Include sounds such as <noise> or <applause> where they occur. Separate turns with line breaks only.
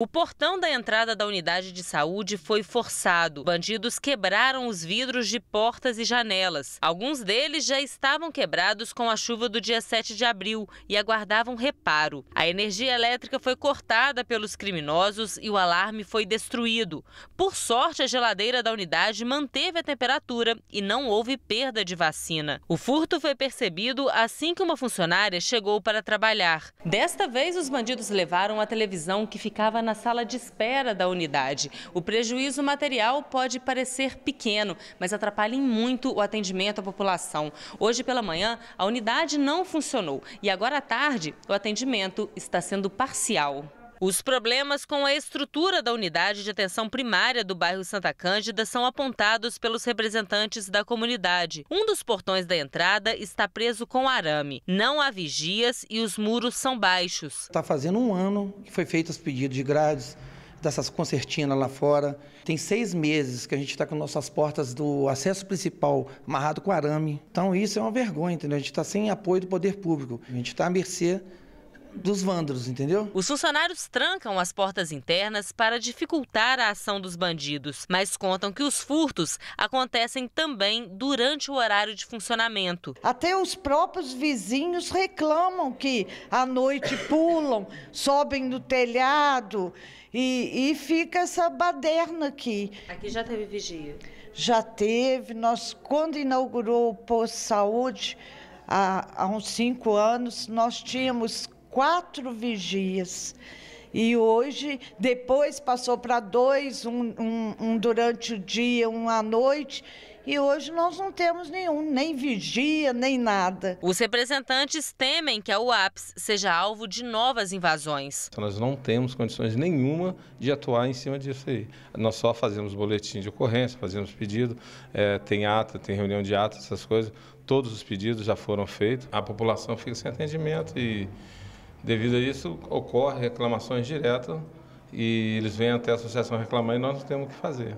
O portão da entrada da unidade de saúde foi forçado. Bandidos quebraram os vidros de portas e janelas. Alguns deles já estavam quebrados com a chuva do dia 7 de abril e aguardavam reparo. A energia elétrica foi cortada pelos criminosos e o alarme foi destruído. Por sorte, a geladeira da unidade manteve a temperatura e não houve perda de vacina. O furto foi percebido assim que uma funcionária chegou para trabalhar. Desta vez, os bandidos levaram a televisão que ficava na sala de espera da unidade. O prejuízo material pode parecer pequeno, mas atrapalha muito o atendimento à população. Hoje pela manhã, a unidade não funcionou e agora à tarde, o atendimento está sendo parcial. Os problemas com a estrutura da unidade de atenção primária do bairro Santa Cândida são apontados pelos representantes da comunidade. Um dos portões da entrada está preso com arame. Não há vigias e os muros são baixos.
Está fazendo um ano que foi feito os pedidos de grades, dessas concertinas lá fora. Tem seis meses que a gente está com nossas portas do acesso principal amarrado com arame. Então isso é uma vergonha, entendeu? A gente está sem apoio do poder público. A gente está à mercê dos vândalos, entendeu?
Os funcionários trancam as portas internas para dificultar a ação dos bandidos, mas contam que os furtos acontecem também durante o horário de funcionamento.
Até os próprios vizinhos reclamam que à noite pulam, <laughs> sobem no telhado e, e fica essa baderna aqui.
Aqui já teve vigia?
Já teve. Nós, quando inaugurou o posto de saúde, há, há uns cinco anos, nós tínhamos quatro vigias. E hoje, depois passou para dois, um, um, um, durante o dia, um à noite. E hoje nós não temos nenhum, nem vigia, nem nada.
Os representantes temem que a UAPS seja alvo de novas invasões.
Nós não temos condições nenhuma de atuar em cima disso aí. Nós só fazemos boletim de ocorrência, fazemos pedido, é, tem ata, tem reunião de ata, essas coisas. Todos os pedidos já foram feitos. A população fica sem atendimento e Devido a isso, ocorre reclamações diretas e eles vêm até a associação reclamar e nós não temos o que fazer.